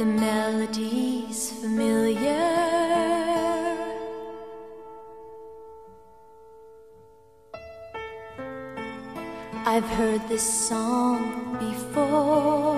The melody's familiar. I've heard this song before.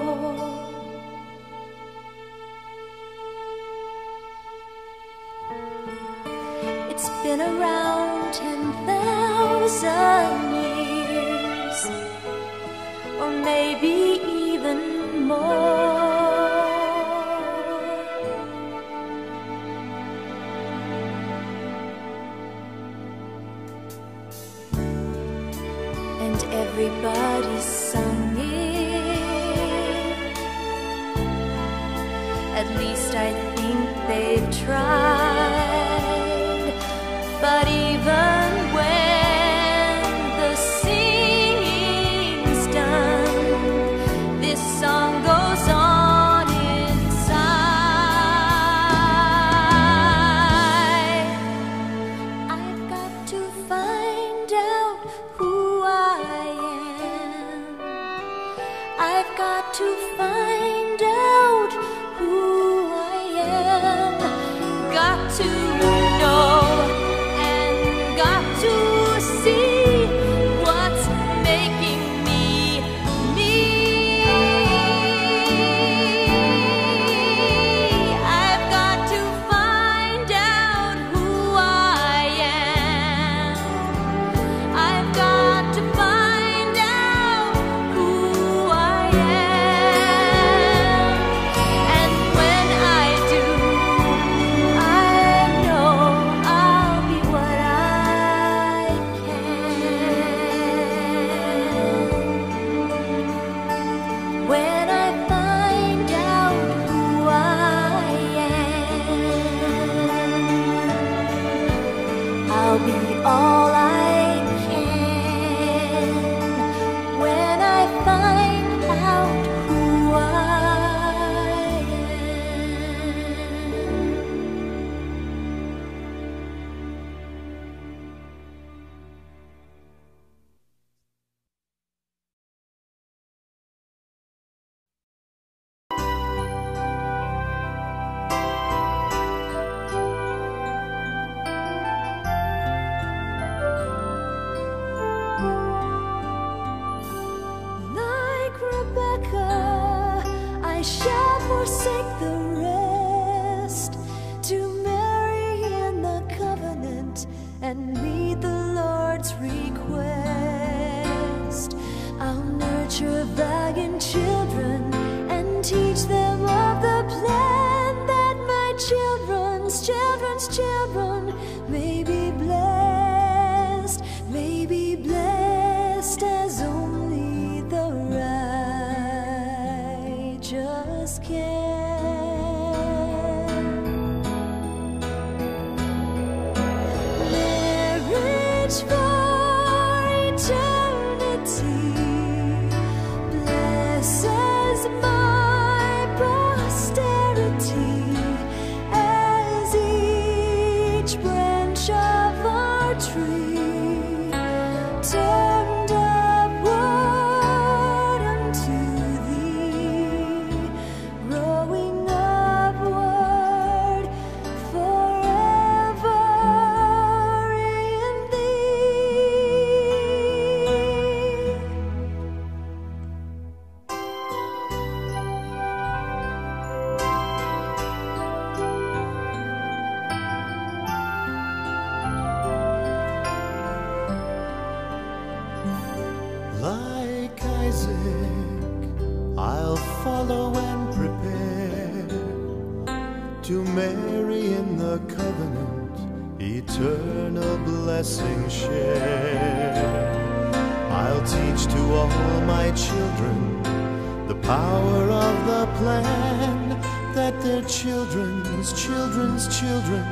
children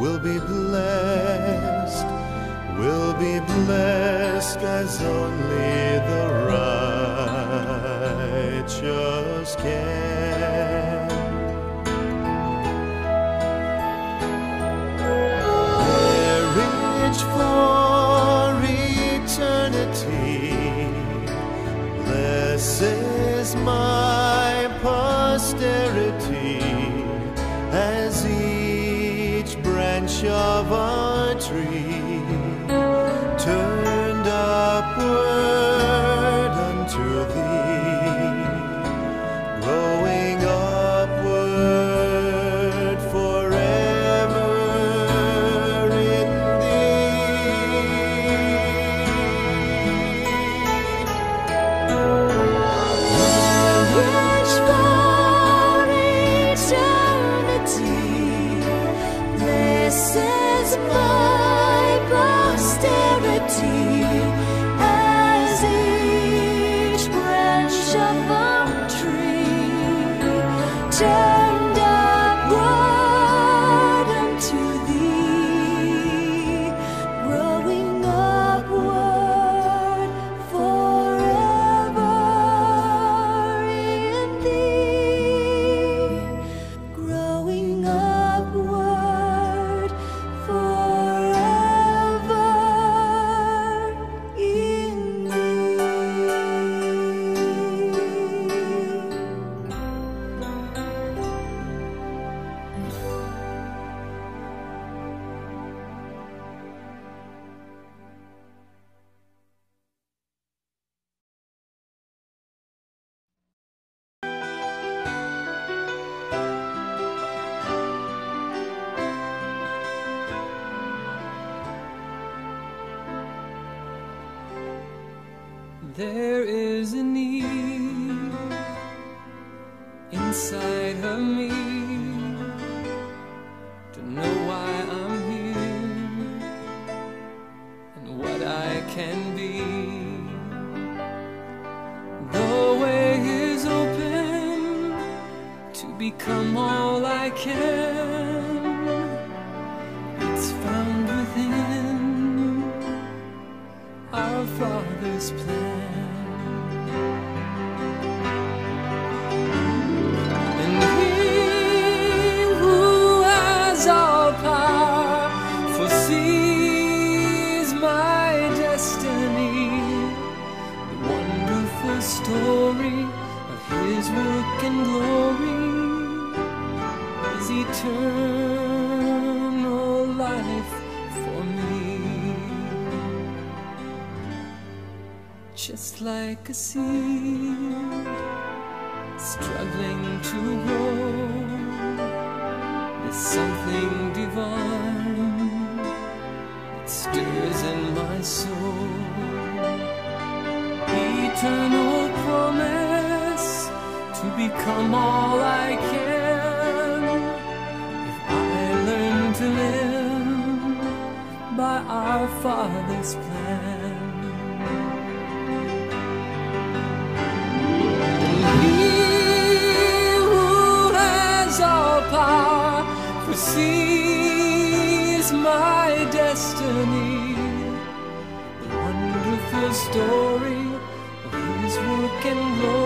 will be blessed, will be blessed as only the righteous can. become all I can. It's found within our Father's plan. like a seed struggling to grow. There's something divine that stirs in my soul. Eternal promise to become all I can if I learn to live by our Father's plan. sees my destiny. The wonderful story of his work and glory.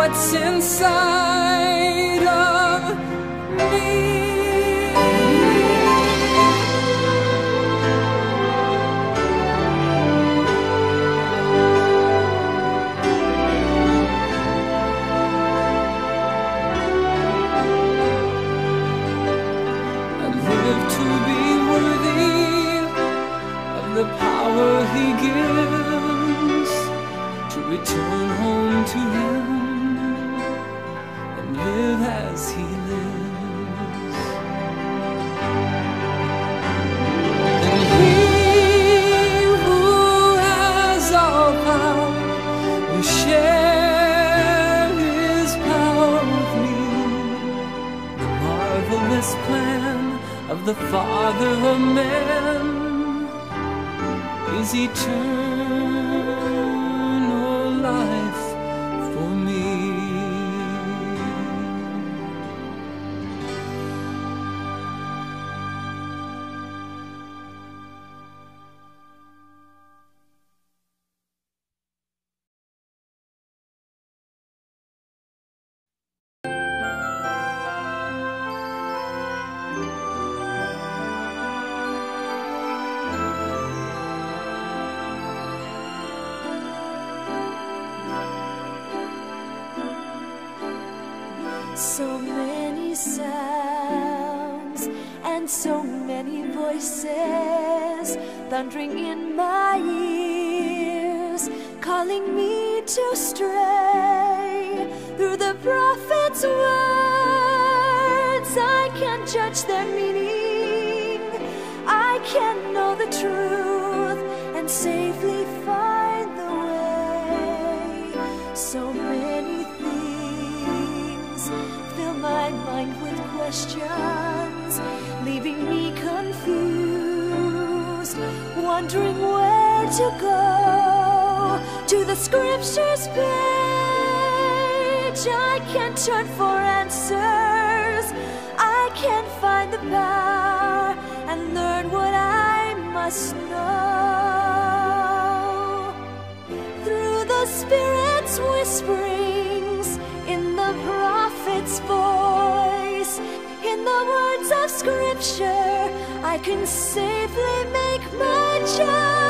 what's inside. thundering in my ears, calling me to stray through the prophet's words. I can't judge their meaning, I can't know the truth and safely find the way. So many things fill my mind with questions, leaving me confused wondering where to go to the scriptures page. I can turn for answers. I can find the power and learn what I must know. Through the spirit's whisperings in the prophet's voice in the words of scripture I can safely make my choice.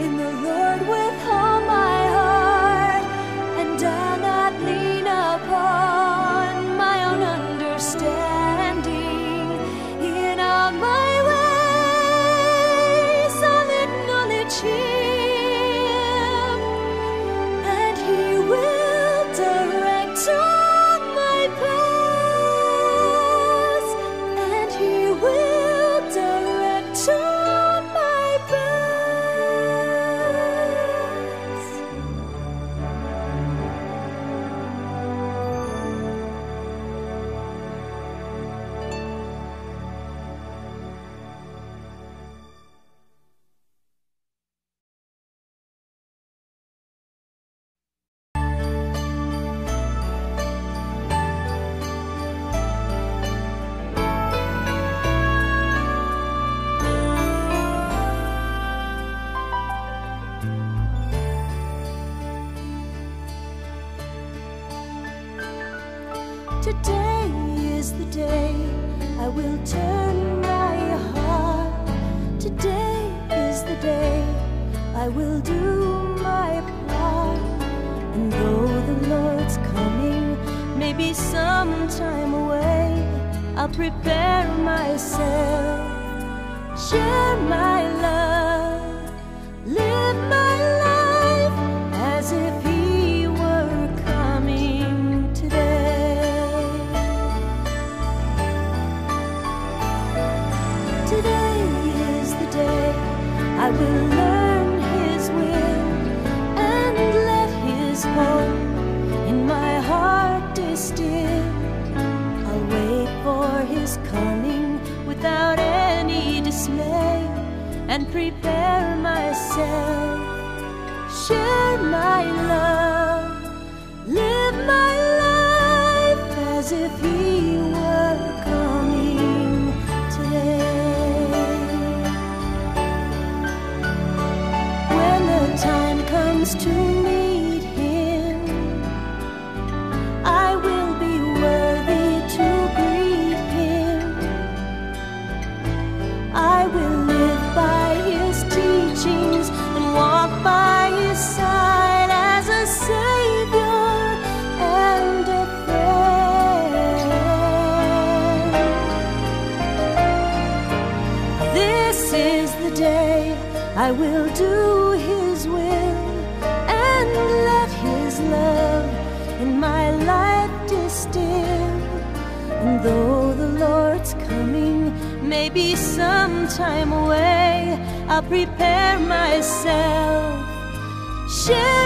in the Lord will. Share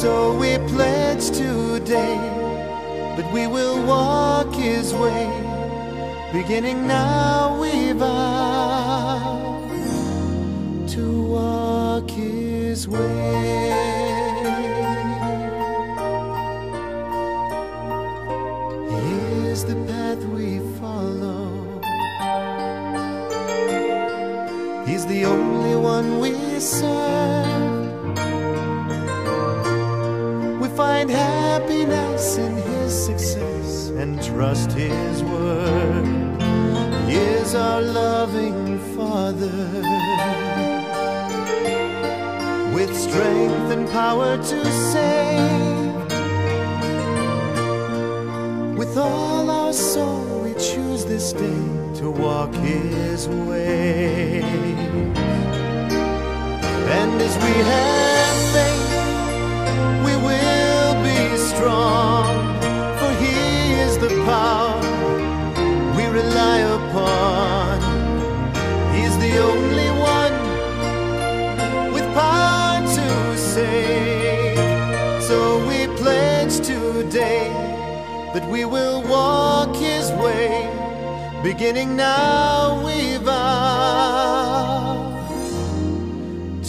So we pledge today that we will walk His way. Beginning now, we vow to walk His way. He is the path we follow. He's the only one we serve. Find happiness in His success and trust His word. He is our loving Father with strength and power to save. With all our soul, we choose this day to walk His way. And as we have faith, we will strong, for He is the power we rely upon. He's the only one with power to save. So we pledge today that we will walk His way. Beginning now, we vow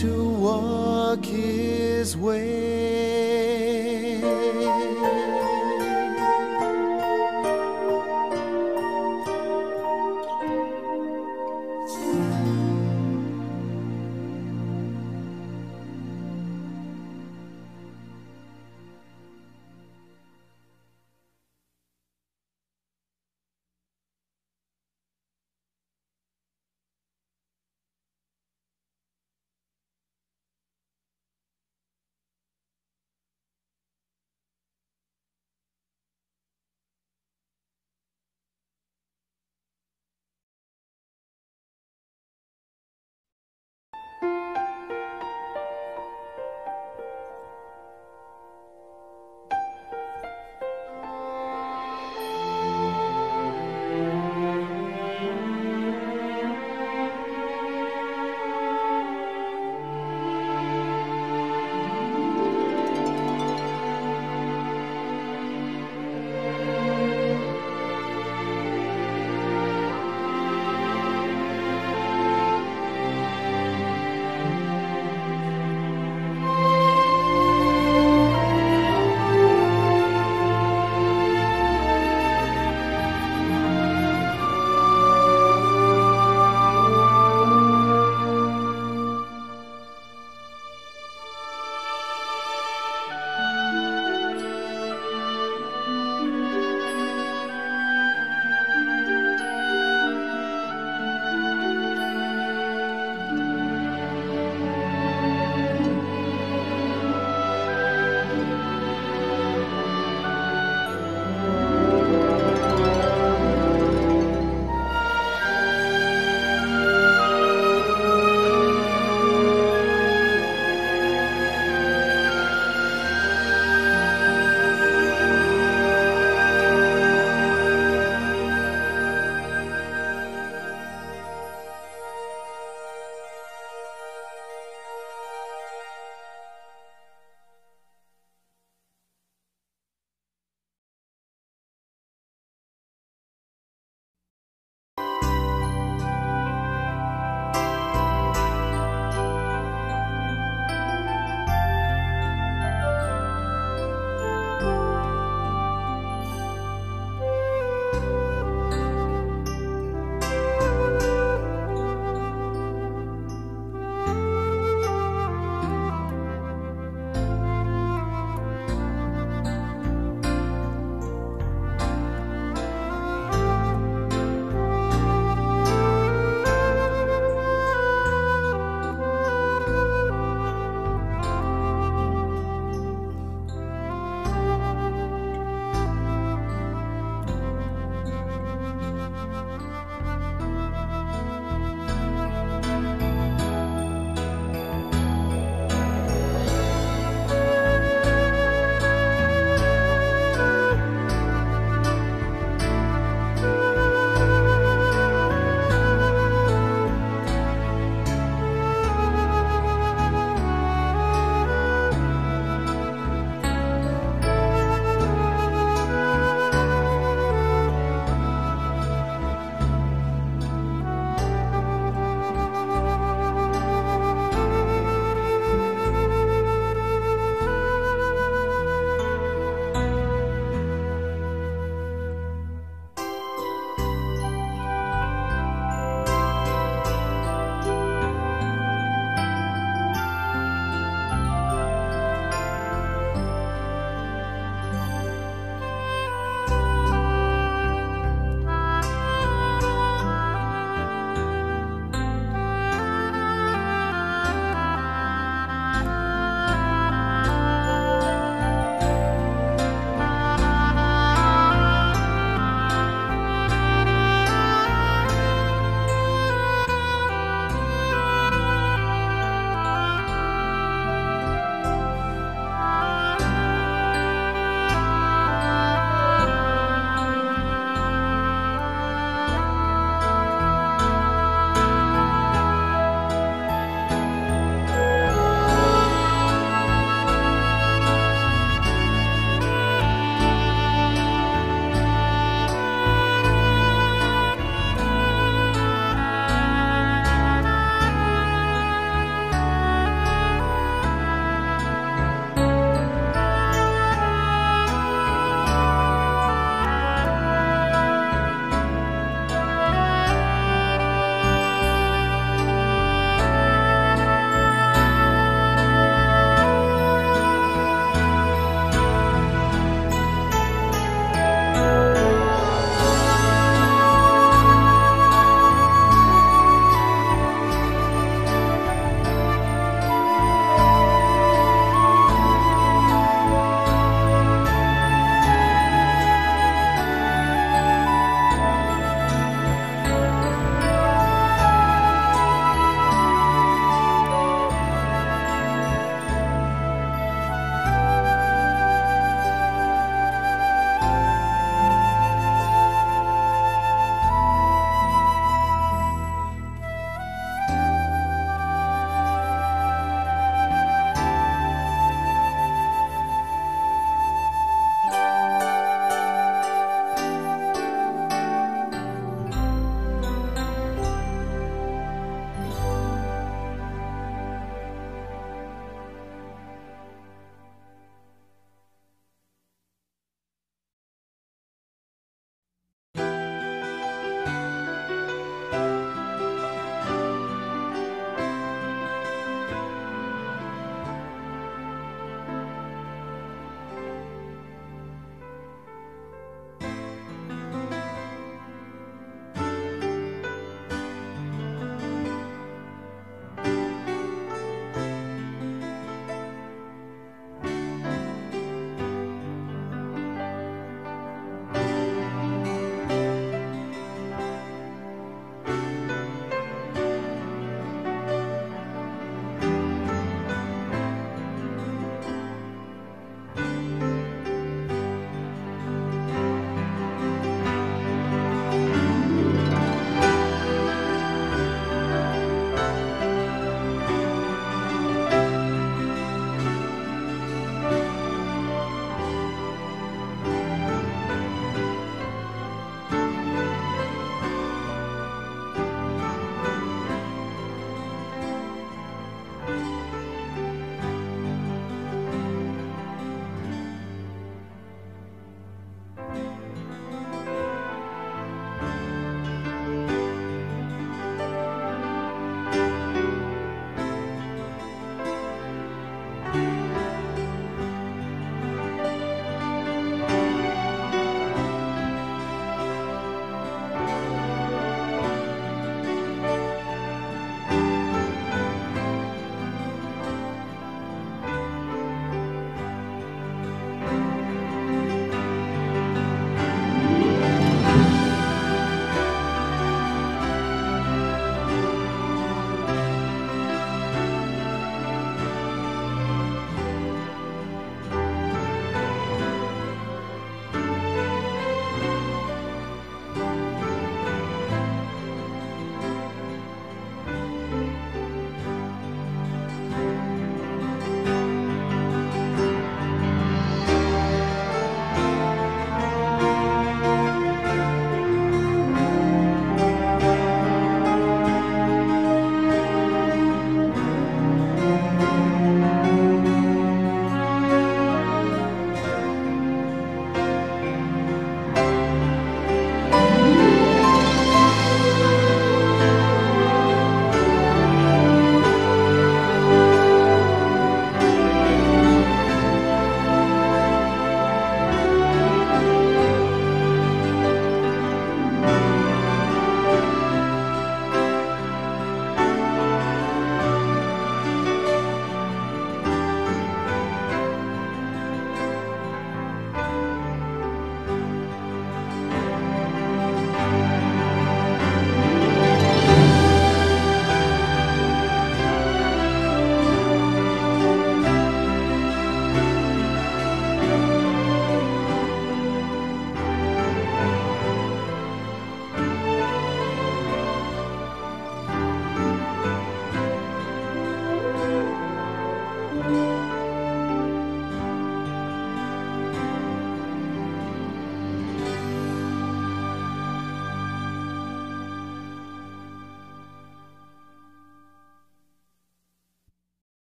to walk His way.